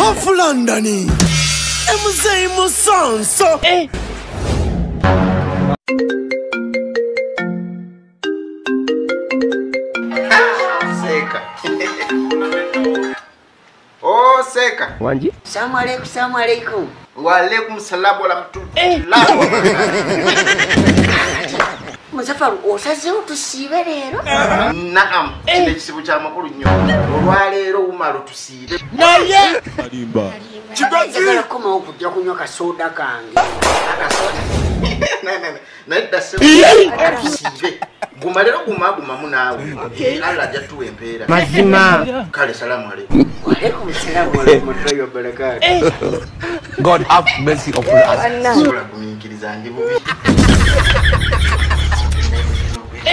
of London. Emzei Musanso. Eh. Oh, Wanji? Salamu alaikum, salamu alaikum. Wa alaikum salamu wa rahmatullahi. Eh. Stefan osazeewo tusiibe leero naam kino ekisibu kyamakulu nnyo olwaleero umalo tusiibe naye njagala kkomawo okujja kunywa kasooda kange nayeddasetusiibe gumalero guma gumamu naawe allah ajja tuwa empeera mazima kale salaamu aleikumaleikumsalamuwalamatayobarakatu god have mercy of us gumiikirizange bubi